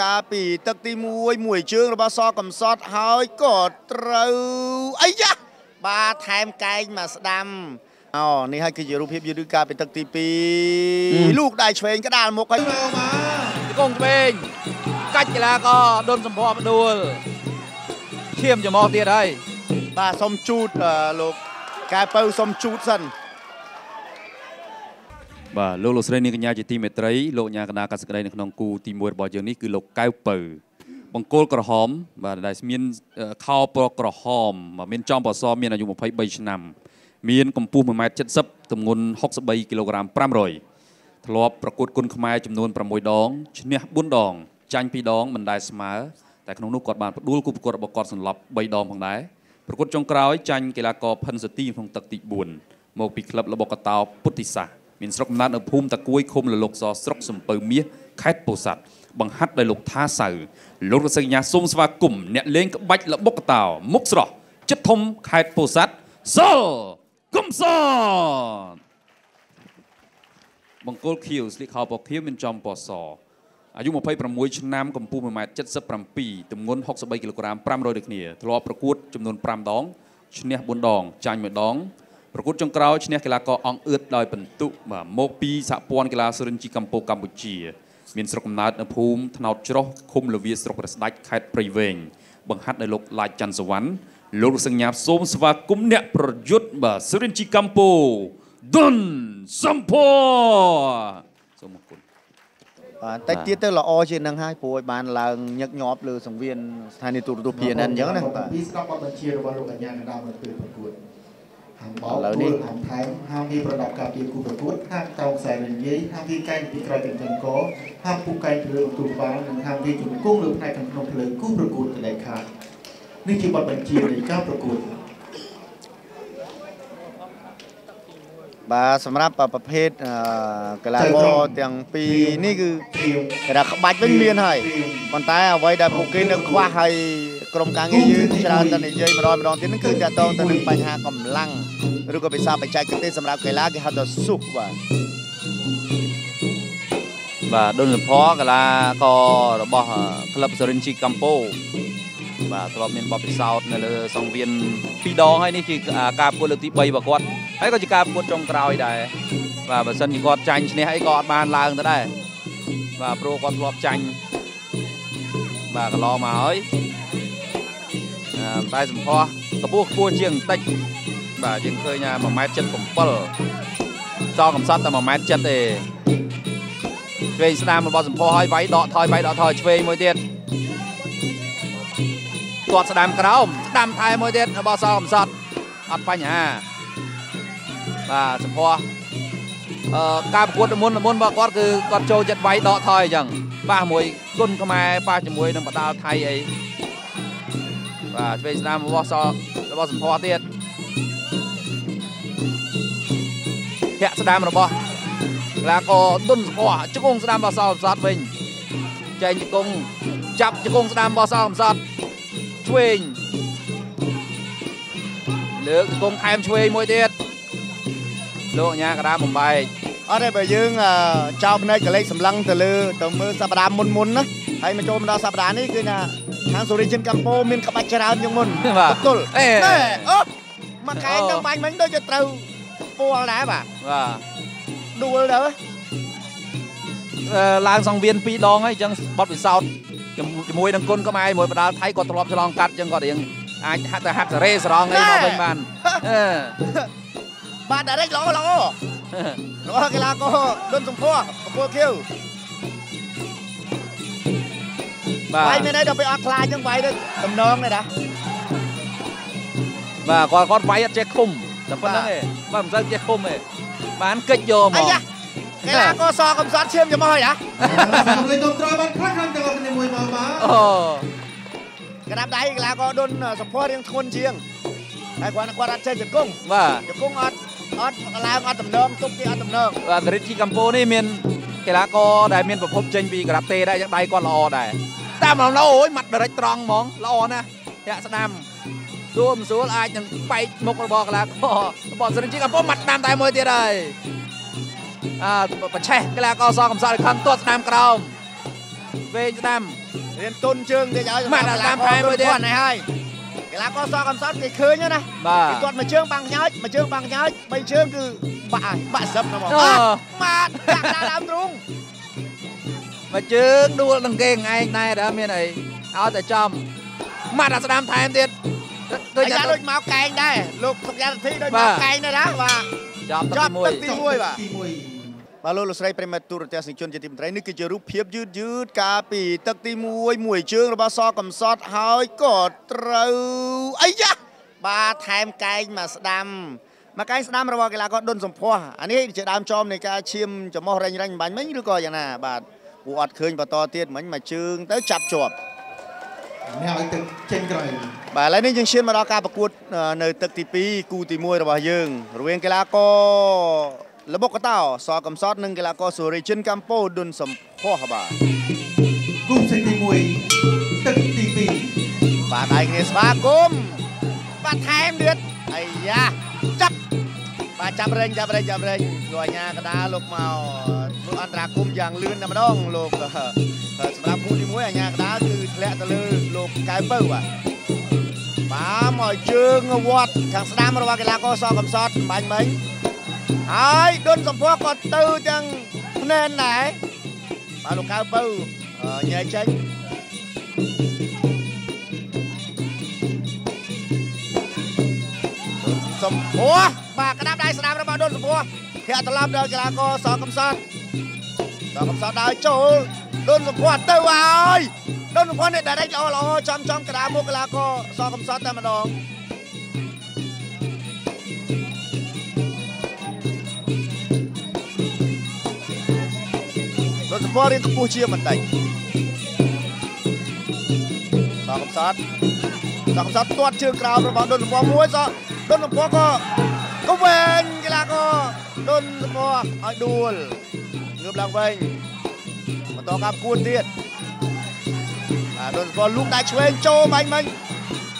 ការពីទឹកទី1មួយជើងរបស់សកំសត់ហើយក៏ត្រូវអីយ៉ាបាទថែមកែងមកស្ដាំអូនេះហើយគឺជារូបភាពយឺតៗការពីទឹកទី2លោកដៃឆ្វេងក្តាលមុខហើយមកកងឆ្វេងកាច់កីឡាករដុនសម្ផស្សផ្ដួលឈាមច្រមុះទៀតហើយបាទសុំជូតអឺលោកកែពៅសុំជូតសិន បាទលោកលោកស្រីនាងកញ្ញាជាទីមេត្រីលោកញ៉ាកណ្ដាកសិក្តីនៅក្នុងគូទី1របស់យើងនេះគឺលោកកៅពៅបង្គោលក្រហម បាទដែលមានខោប្រក្រហមបាទមានចំបសមានអាយុ23ឆ្នាំ មានកម្ពស់1.70ម៉ែត្រទម្ងន់63គីឡូក្រាម500ធ្លាប់ប្រកួតគុនខ្មែរចំនួន6ដងឈ្នះ4ដង ចាញ់2ដងមិនដែលស្មើតែក្នុងនោះគាត់បានផ្ដួលគូប្រកួតរបស់គាត់សន្លប់3ដងផងដែរប្រកួតចុងក្រោយចាញ់កីឡាករផិនសទីក្នុងទឹកទី4មកពីក្លឹបរបស់កតោពុទ្ធិសាស មានស្រុកកំណើតនៅភូមិតាគួយឃុំលលុកសស្រុកសំពៅមាសខេត្តពោធិ៍សាត់បង្ហាត់ដោយលោកថាសៅលោករសញ្ញាសូមស្វាគមន៍អ្នកលេងក្បាច់លបុកកតោមុខស្រស់ចិត្តធំខេត្តពោធិ៍សាត់សុលគុំសតបង្គោលខៀវស្លៀកខោពណ៌ខៀវមានចំពណ៌សអាយុ26ឆ្នាំកម្ពស់1.77ម៉ែត្រទម្ងន់63គីឡូក្រាម500ដូចគ្នាធ្លាប់ប្រកួតចំនួន5ដងឈ្នះ4ដងចាញ់1ដង ប្រកួតចុងក្រោយឈ្នះកីឡាករអង្គអឿតដោយពិន្ទុបាទមកពីសហព័ន្ធកីឡាស៊រិនជីកម្ពុជាកម្ពុជា មានស្រុកកំណើតនៅភូមិថ្នោតច្រោះឃុំលវាស្រុករស្ដាច់ខេត្តព្រៃវែងបង្ហាត់ដោយលោកឡាចច័ន្ទសវណ្ណលោករសញ្ញាសូមស្វាគមន៍អ្នកប្រយុទ្ធបាទស៊រិនជីកម្ពុជាដុនសំភ័សូមអរគុណបាទតិចទៀតទៅល្អជាងនឹងហើយព្រោះឲ្យបានឡើងញឹកញាប់លើសង្វៀនស្ថានីយទូរទស្សន៍ PNN អញ្ចឹងណាបាទពីស្ដាប់បទបញ្ជារបស់លោកកញ្ញាកណ្ដាលនៅពេលប្រកួតហាម បោកឥឡូវនេះហាមថែមហាមវាប្រដាប់ការពារគូប្រកួតហាមតោងខ្សែរញីហាមវាកែងពីក្រោយកញ្ចឹងកហាមពុកកែងពីលើទូបាល់និងហាមវាជង្គង់លើផ្នែកខាងក្នុងភ្លើងគូប្រកួតកលែងខាតនេះជាបទបញ្ជានៃការប្រកួតបាទសម្រាប់ប្រភេទអឺកីឡាករទាំងពីរនេះគឺត្រៀមគេថាក្បាច់វិញមានហើយប៉ុន្តែអ្វីដែលពួកគេនៅខ្វះហើយក្រុមការងារយើងច្រើនតែនិយាយម្ដងម្ដងទៀតហ្នឹងគឺតកតងទៅនឹងបញ្ហាកម្លាំង ឬក៏វិសាបច្ចេកទេសសម្រាប់កីឡាគេហៅថាស៊ុបបាទបាទដុនលំផកីឡាកររបស់ក្លឹបសរិនជីកម្ពុជាបាទធ្លាប់មានបទពិសោធន៍នៅលើសង្វៀន2ដងហើយនេះជាការប្រកួតលើកទី3របស់គាត់ហើយក៏ជាការប្រកួតចុងក្រោយដែរបាទបើសិនជាគាត់ចាញ់ឈ្នះអីក៏អត់បានឡើងទៅដែរបាទព្រោះគាត់ធ្លាប់ចាញ់បាទកន្លងមកហើយអឺតែសម្ផស្សកម្ពស់ខ្ពស់ជាងបន្តិច បាទយើងឃើញ1.77ម៉ែត្រសល់កំសត់តែ1.7ម៉ែត្រទេឆ្វេងស្ដាមរបស់សម្ផស្សហើយវាយដកថយវាយដកថយឆ្វេងមួយទៀតគាត់ស្ដាមក្រោមស្ដាំថែមួយទៀតរបស់សល់កំសត់អត់បញ្ហាបាទសម្ផស្សអឺការប្រកួតមុនមុនរបស់គាត់គឺគាត់ចូលចិត្តវាយដកថយអញ្ចឹងប៉ះមួយគុណខ្មែរប៉ះជាមួយនឹងបដាល់ថៃអីបាទឆ្វេងស្ដាមរបស់សល់របស់សម្ផស្សទៀត ធាក់ស្ដាមរបស់កីឡាករទុនស្គាល់ជង្គង់ស្ដាំរបស់សោកំសត់វិញចែងជង្គង់ចាប់ជង្គង់ស្ដាំរបស់សោកំសត់ឆ្វេងលើកជង្គង់ថែមឆ្វេងមួយទៀតលោកអញ្ញាកដាបំបែកអត់ទេបើយើងអឺចោលភ្នែកកលេចសម្លឹងទៅលើទៅមើលសប្តាហ៍មុនមុនណាហើយមកចូលមកដល់សប្តាហ៍នេះគឺថាខាងសូរីជិនកម្ពុជាមានក្បាច់ច្រើនជាងមុនបាទទល់អេណែអូមកកែងទៅបាញ់មិញដូចជាត្រូវ ពួលដែរបាទបាទដួលទៅអឺឡើងសង្វៀន2ដងហើយអញ្ចឹងបត់ពិសោធន៍ជាមួយនឹងគុណខ្មែរមួយបដាល់ថៃគាត់ធ្លាប់ឆ្លងកាត់អញ្ចឹងគាត់រៀងអាចហាត់តែហាត់សារ៉េស្រងអីមកវិញបានអឺបាទដារិចល្អល្អរបស់កីឡាករដុនសំភ័រកំពូលខៀវបាទវាយមានអីដល់ពេលអត់ខ្លាចចឹងវាយទៅតំណងទេណាបាទគាត់គាត់វាយអត់ចេះឃុំ តែប៉ុណ្្នឹងឯងបាទមិនសូវចេះឃុំឯងបានកិច្ចយកហ្មអាងយ៉ាកីឡាករសកំសត់ឈាមចំហហើយណាសម្លេងគ្រប់ត្របានខ្លះខាងទាំងអស់គ្នាមួយមកបាទអូក្តាប់ដៃកីឡាករដុនសំភ័ររៀងធ្ងន់ជាងហើយគាត់គាត់អត់ចេះជង្គង់បាទជង្គង់អត់អត់ឡើងអត់តំណងទុកគេអត់តំណងបាទរិទ្ធជីកម្ពុជានេះមានកីឡាករដែលមានប្រភពចេញពីការ៉ាតេដែរយ៉ាងដៃគាត់ល្អដែរតាមឡូវអូយម៉ាត់ដរិចត្រង់ហ្មងល្អណាស់ធាក់ស្ដាំ ស្រួលមិនស្រួលអាចនឹងបែកមុខរបស់កីឡាកររបស់រិទ្ធជីកម្ពុជាម៉ាត់ស្ដាំតែមួយទៀតហើយអើប្រឆេះកីឡាករសកំសត់ខាងទាត់ស្ដាំក្រោមវែងស្ដាំរៀនទុនជើងគេឲ្យម៉ាត់អាស្ដាំថែមមួយទៀតគាត់នេះហើយកីឡាករសកំសត់គេឃើញហើយណាបាទគេគាត់មួយជើងបាំងខ្ញោចមួយជើងបាំងខ្ញោចបីជើងគឺបាក់ហើយបាក់សឹបណាបងអូម៉ាត់ដាក់ដាក់ដើមទ្រូងមកជើងដួលនឹងគេឯងដែរដែរមានអីឲ្យតែចំម៉ាត់អាស្ដាំថែមទៀត ឃើអាញយ៉ាតែដូចមកកែងដែរលោកសុកយ៉ានធីដូចបាមកទកែងដែរណាបាទចំទឹកចប់ទីទឹកទី1មួយបាទទី1បាទលោកលោកស្រីប្រិមត្តទូរទស្សនិកជនជាទីមេត្រីនេះគឺជារូបភាពយឺតយឺតកាលពីទឹកទី1មួយជើងរបស់សកំសត់ហើយក៏ត្រូវអីយ៉ាបាទថែមកែងមកស្ដាំមកកែងស្ដាំរបស់កីឡាករដុនសំភ័សអានេះជាដើមចំនៃការឈាមចំោះរែងរែងបាញ់មិញឬក៏យ៉ាងណាបាទពួកអត់ឃើញបន្តទៀតមិញមកជើងទៅចាប់ជាប់ អ្នកឲ្យទឹកចេញក្រោយបាទឥឡូវនេះយើងឈានមកដល់ការប្រកួតអឺនៅទឹកទី2គូទី1របស់យើងរវាងកីឡាករលបុកកតោសកំសត់និងកីឡាករសូរីចិនកម្ពុជាដុនសំភ័សបាទគូសេតទី1ទឹកទី2បាទដៃគ្នាស្វាគមន៍បាទថែមទៀតអាយ៉ាចា ប់បាទចាប់រែងចាប់រែងចាប់រែងលោកអាញាកដាលោកមកធ្វើអន្តរាគមន៍យ៉ាងលឿនតែម្ដងលោកអឺសម្រាប់គូទី1អាញាកដាគឺធ្លាក់ទៅលើលោកកៅពៅបាទបាទមកជើងវត្តខាងស្ដាំរបស់កីឡាករសកំសត់បាញ់មិញហើយដុនសំភ័សក៏ទៅទាំងភ្នែនដែរបាទលោកកៅពៅអឺញ៉ៃចេញ សំភ័សបាទក្តាប់ដៃស្ដាំរបស់ដុនសំភ័សធាក់ត្រឡប់ដល់កីឡាករសកំសត់សកំសត់ដើរចូលដុនសំភ័សទៅហើយដុនសំភ័សនេះដៃល្អល្អចំចំក្តារមុខកីឡាករសកំសត់តែម្ដងដុនសំភ័សរៀងខ្ពស់ជាងបន្តិចសកំសត់សកំសត់ទាត់ជើងក្រោមរបស់ដុនសំភ័សមួយស ដុនសំភ័សក៏ក៏វែងកីឡាករដុនសំភ័សឲ្យដួលងើបឡើងវិញបន្តការគួនទៀតបាទដុនសំភ័សលូកដៃឆ្វេងចូលបាញ់មិញ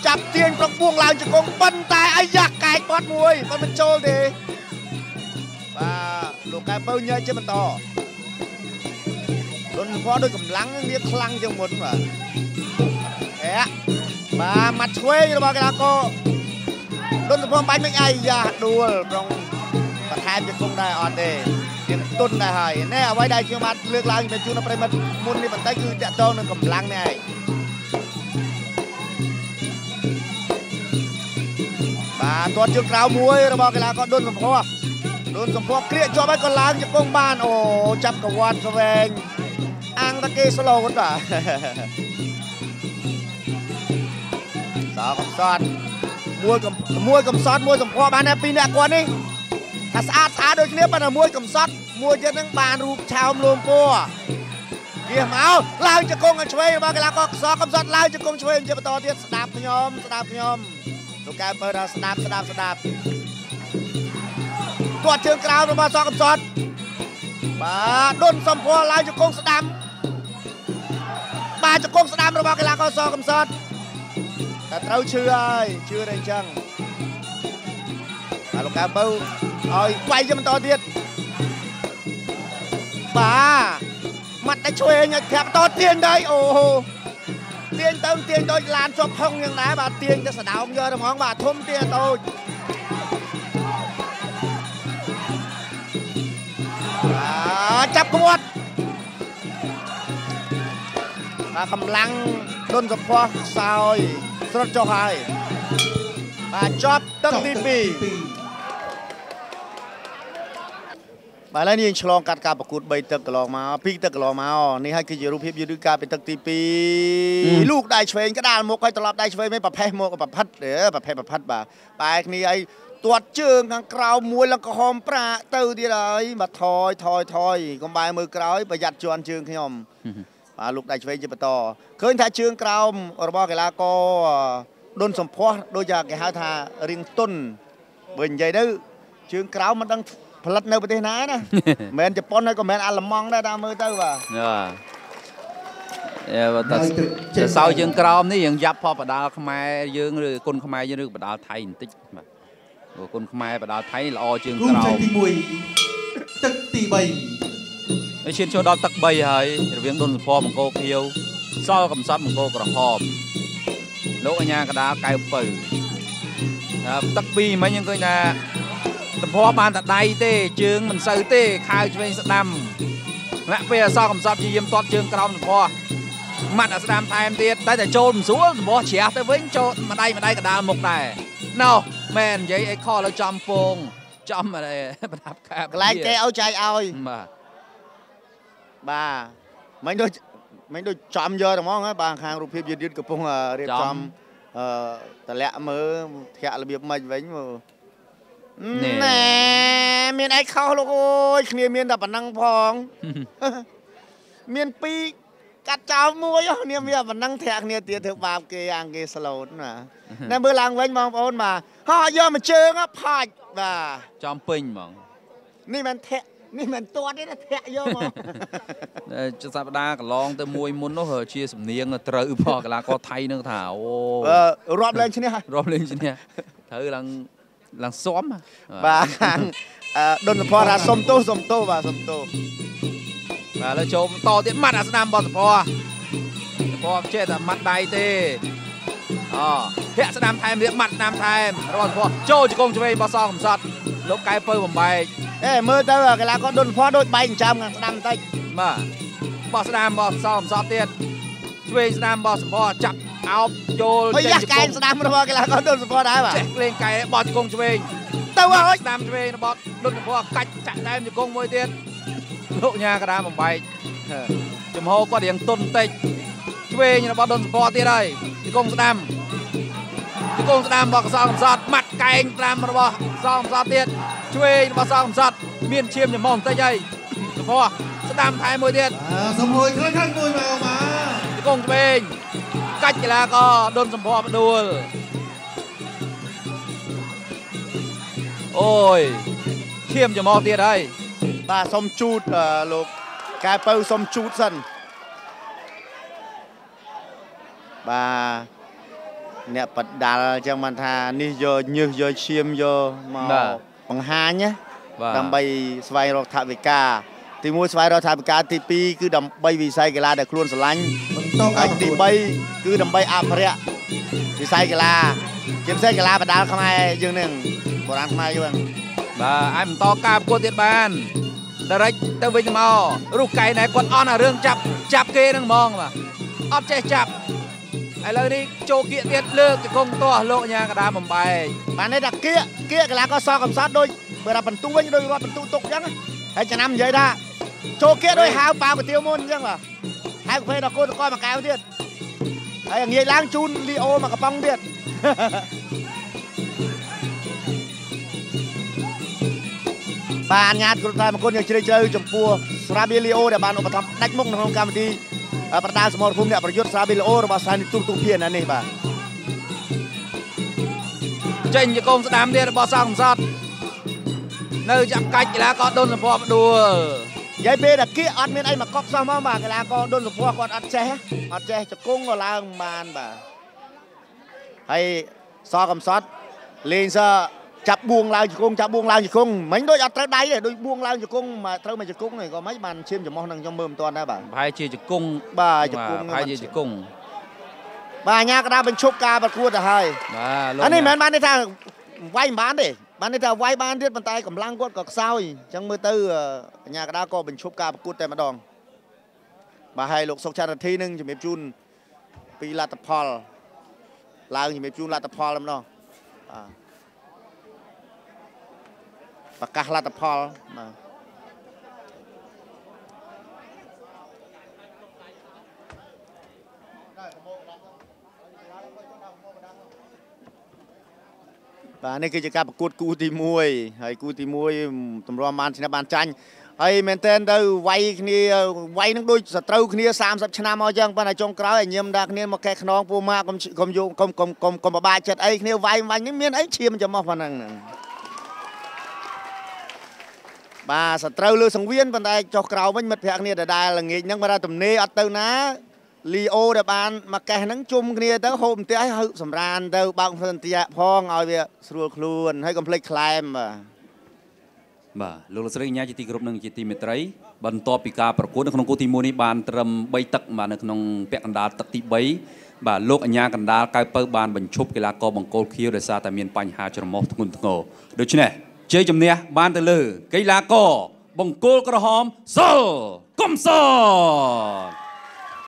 ចាប់ទាញប្រកបួងឡើងជង្គង់ប៉ុន្តែអាយ៉ាកែកបាត់មួយប៉ុន្តែមិនចូលទេបាទលោកកែបើញ៉ៃជាបន្តដុនសំភ័សដូចកម្លាំងវាខ្លាំងជាងមុនបាទអែបាទមាត់ឆ្វេងរបស់កីឡាករ ដុនសុភ័ណ្ឌបាញ់មិនអាយយ៉ាដួលប្រងបន្ថែមជង្គង់ដែរអត់ទេវាទុនដែរហើយនេះអ្វីដែលខ្ញុំបានលើកឡើងទៅជូនដល់ប្រិមិត្តមុននេះបន្តិចគឺតាក់ទងនឹងកម្លាំងនេះឯងបាទទាត់ជើងក្រៅមួយរបស់កីឡាករដុនសុភ័ណ្ឌដុនសុភ័ណ្ឌគ្រាកជាប់ហើយក៏ឡើងជង្គង់បានអូចាប់កវាត់ក្វែងអាំងតាគេស្លូតបាទសោកំសត់ មួយកំមួយកំសត់មួយសម្ផស្សបានតែពីរអ្នកគាត់នេះថាស្អាតស្អាតដូចគ្នាប៉ុន្តែមួយកំសត់មួយទៀតហ្នឹងបានរូបឆោមលូមពណ៌គេមកឡើងជង្គង់ឲ្យឆ្វេងរបស់កីឡាករខ្សោកំសត់ឡើងជង្គង់ឆ្វេងជាបន្តទៀតស្ដាប់ខ្ញុំស្ដាប់ខ្ញុំលោកកែបើថាស្ដាប់ស្ដាប់ស្ដាប់គាត់ជើងក្រោមរបស់សកំសត់បាទដុនសំភ័រឡើងជង្គង់ស្ដាំបាទជង្គង់ស្ដាំរបស់កីឡាករសកំសត់ តែត្រូវឈឺហើយឈឺតែអញ្ចឹងបាទលោកកៅបើឲ្យវាយជាបន្តទៀតបាទមាត់តែឆ្វេងឲ្យធាក់បន្តទាញដែរអូទាញទៅទាញដូចឡានជាប់ផុងយ៉ាងដែរបាទទាញទៅស្ដោងយកទៅហ្មងបាទធំទាញតូចបាទចាប់ក្មាត់បាទ កម្លាំងដុនសភ័សខ្សោយស្រុតចុះហើយបាទចប់ទឹកទី2បាទឥឡូវនេះយើងឆ្លងកាត់ការប្រកួត3ទឹកកន្លងមក2ទឹកកន្លងមកនេះហើយគឺជារូបភាពយឺតយឺតកាលពីទឹកទី2លូកដៃឆ្វេងក្តាលមុខហើយត្រឡប់ដៃឆ្វេងវិញប្រផេះមកប្រផិតអឺប្រផេះប្រផិតបាទបែរគ្នាហើយទាត់ជើងខាងក្រោមមួយឡើងក្រហមប្រាក់ទៅទៀតហើយបាទថយថយថយកុំបែរមើលក្រោយប្រយ័ត្នជន់ជើងខ្ញុំ បាទលោកដៃឆ្វេងជាបន្តឃើញថាជើងក្រោមរបស់កីឡាករដុនសំភ័សដូចជាគេហៅថារៀងទុនបើនិយាយទៅជើងក្រោមមិនដឹងផលិតនៅប្រទេសណាណាមិនមែនជប៉ុនហើយក៏មិនមែនអាល្លឺម៉ង់ដែរតាមមើលទៅបាទបាទអេបើតើហើយទឹកចេញសៅយើងក្រោមនេះយើងយ៉ាប់ផបដាល់ខ្មែរយើងឬគុណខ្មែរយើងឬបដាល់ថៃបន្តិចបាទព្រោះគុណខ្មែរបដាល់ថៃល្អជាងគូក្រោសេតមទី1ទឹកទី3 ហើយឈានចូលដល់ទឹក3ហើយរវាងដុនសុផបង្គោលខៀវសល់កំសត់បង្គោលក្រហមលោកអញ្ញាកដាលកៅពៅហើយទឹក2មិញយើងឃើញថាសុផបបានតែដៃទេជើងមិនសូវទេខៅឆ្វេងស្ដាំលាក់ពេលអសល់កំសត់ជាយាមទាត់ជើងក្រោមសុផបម៉ាត់អាស្ដាំថែមទៀតតែតែចូលមិនស្រួលសុផបជ្រះទៅវិញចូលម្ដាយម្ដាយកដាលមុខដែរណោមែននិយាយអីខលើចំពងចំអីប្រដាប់កាបកន្លែងគេឲ្យចែកឲ្យបាទ បាទមិញដូចមិញដូចចំយកតែហ្មងហើយបាទខាងរូបភាពយឺតយឺតកំពុងរៀបចំអឺតម្លាក់មើលធាក់របៀបម៉េចវិញមើលណែមានអីខុសលោកអើយគ្នាមានតែប៉ុណ្ណឹងផងមានពីរកាត់ចោលមួយហ៎គ្នាមានប៉ុណ្ណឹងធាក់គ្នាទៀតធ្វើបាបគេអាងគេស្លូតណាណែមើលឡើងវិញបងប្អូនបាទហោះយកមកជើងហ៎ផាច់បាទចំពេញហ្មងនេះមិនធាក់ នេះមិនទាត់ទេណាធាក់យកមកចុះសប្តាហ៍កន្លងទៅមួយមុននោះជាសំនៀងត្រូវផងកីឡាករថៃនឹងថាអូអឺរាប់លេងឈ្នះហើយរាប់លេងឈ្នះត្រូវឡើងឡើងស៊ំបាទខាងអឺដុនសុផរថាសុំទោសសុំទោសបាទសុំទោសបាទឥឡូវចូលបន្តទៀតម៉ាត់អាស្ដាំបតសពសពចេះតែម៉ាត់ដៃទេអូធាក់ស្ដាំថែមទៀតម៉ាត់ស្ដាំថែមរបស់សពចូលជង្គង់ឆ្វេងបោះសងកំសត់លោកកែពៅបំបែក អេមើលទៅកីឡាករដុនសុផរដូចបែកចិញ្ចើមខាងស្ដាំបន្តិចបាទបោះស្ដាំបោះសងកំសត់ទៀតឆ្វេងស្ដាំបោះសពចាប់អោបចូលអុយយ៉ាកែងស្ដាំរបស់កីឡាករដុនសុផរដែរបាទចេះលេងកែបោះជង្គង់ឆ្វេងទៅហើយស្ដាំឆ្វេងរបស់លុតសពកាច់ចាក់តែមជង្គង់មួយទៀតលោកញ៉ាកដាបំបែកចំហគាត់រៀងទុនបន្តិចឆ្វេងរបស់ដុនសពទៀតហើយជង្គង់ស្ដាំជង្គង់ស្ដាំរបស់កសលកំសត់ម៉ាត់កែង5របស់សលកំសត់ទៀត ឆ្វេងរបស់សលកំសត់មានឈាមចំហបន្តិចហើយសពស្ដាំថែមមួយទៀតបាទសូមមួយខ្លះខាងមួយមកបាទជង្គង់ឆ្វេងកាច់កីឡាករដុនសំភ័ផ្ដួលអូយឈាមចំហទៀតហើយបាទសុំជូតអឺលោកកែពៅសុំជូតសិនបាទអ្នកបដាល់អញ្ចឹងបានថានេះយកញើសយកឈាមយកមកប ង្ហាញណាបាទដើម្បីស្វែងរកថវិកាទី1ស្វែងរកថវិកាទី2គឺដើម្បីវិស័យកីឡាដែលខ្លួនស្រឡាញ់បន្តកាហើយរប្រទីកួត3គឺដើម្បីអភិរក្សវិស័យកីឡាជាពិសេសកីឡាបដាល់ខ្មែរយើងនឹងបុរាណខ្មែរយើងបាទអាចបន្តការប្រកួតទៀតបានដារិចទៅវិញទៅមករូបកែណែគាត់អន់អារឿងចាប់ចាប់គេហ្នឹងហ្មងបាទអត់ចេះចាប់ ឥឡូវនេះចូលគៀកទៀតលើកជង្គង់ទាស់លោកញ៉ាកដាបំបែកបាទនេះថាគៀកគៀកកីឡាករសកំសត់ដូចបើថាបន្ទូវិញដូចរត់បន្ទូទុកអញ្ចឹងហើយចំណាំនិយាយថាចូលគៀកដូចហៅប៉ាវកាទៀវមុនអញ្ចឹងបាទហៅកាហ្វេដល់គោតកមកកែវទៀតហើយងាយឡើងជូនលីអូមកកំប៉ុងទៀតបាទអញ្ញាតគ្រប់តែមកគុណយ៉ាងជ្រាលជ្រៅចំពោះស្រាបៀលីអូដែលបានឧបត្ថម្ភដាច់មុខនៅក្នុងកម្មវិធីអឺ ប្រដាល់សមរភូមិអ្នកប្រយុទ្ធស្រាបៀលីអូរបស់ស្ថានីយ៍ទូរទស្សន៍ភាគណានេះបាទចេញជង្គង់ស្ដាំទៀតរបស់សងកំសត់នៅចាប់កាច់កីឡាករដុនសំភ័ផ្ដួលនិយាយពេលតែគៀកអត់មានអីមកកប់សោះមកបាទកីឡាករដុនសុភ័ក្រគាត់អត់ចេះអត់ចេះជង្គង់ក៏ឡើងមិនបានបាទហើយសកំសត់លេងស ចាប់បួងឡើងជង្គង់ចាប់បួងឡើងជង្គង់មិញដូចអត់ត្រូវដៃទេដូចបួងឡើងជង្គង់មកត្រូវមកជង្គង់ហ្នឹងក៏មិនបានឈាមចំោះនឹងខ្ញុំមើលមិនទាន់ដែរបាទប្រហែលជាជង្គង់បាទជង្គង់ប្រហែលជាជង្គង់បាទអាញាកដាបញ្ឈប់ការប្រកួតទៅហើយបាទលោកអានេះមិនមែនបានន័យថាវាយមិនបានទេបានន័យថាវាយបានទៀតប៉ុន្តែកម្លាំងគាត់ក៏ខ្សោយអញ្ចឹងមើលទៅអាញាកដាក៏បញ្ឈប់ការប្រកួតតែម្ដងបាទហើយលោកសុកចន្ទរទ្ធីនឹងជំរាបជូនពីលទ្ធផលឡើងជំរាបជូនលទ្ធផលម្ដងបាទ ប្រកាសលទ្ធផលបាទបាទនេះគឺជាការប្រកួតគូទី1ហើយគូទី1តម្រាំបានឈ្នះបានចាញ់ហើយមែនតើទៅវាយគ្នាវាយនឹងដូចសត្រូវគ្នា30ឆ្នាំមកអញ្ចឹងប៉ុន្តែចុងក្រោយឲ្យញឹមដាក់គ្នាមកកេះខ្នងពូម៉ាកុំកុំយកកុំកុំកុំកុំបបាក់ចិត្តអីគ្នាវាយវាយនេះមានអីឈាមចំោះប៉ុណ្ណឹងហ្នឹង បាទសត្រូវលើសង្វៀនប៉ុន្តែចុះក្រោមវិញមិត្តភ័ក្ដិគ្នាដដែលល្ងាចហ្នឹងបើថាទំនេរអត់ទៅណាលីអូដែលបានមកកេះហ្នឹងជុំគ្នាទៅហូបផ្ទះហើយហូបសម្រានទៅបើកផ្ទះផងឲ្យវាស្រួលខ្លួនហើយកុំភ្លេចខ្លែមបាទបាទលោកលោកស្រីញ៉ាជាទីគោរពនិងជាទីមេត្រីបន្ទាប់ពីការប្រកួតនៅក្នុងគូទី1នេះបានត្រឹម3ទឹកបាទនៅក្នុងពាក់កណ្ដាលទឹកទី3បាទលោកអញ្ញាកណ្ដាលកៅពៅបានបញ្ឈប់កីឡាករបង្គោលខៀវដោយសារតែមានបញ្ហាច្រមុះធ្ងន់ធ្ងរដូច្នេះ ជ័យជំនះបានទៅលើ កីឡាករបង្គោលក្រហមសល់កុំសល់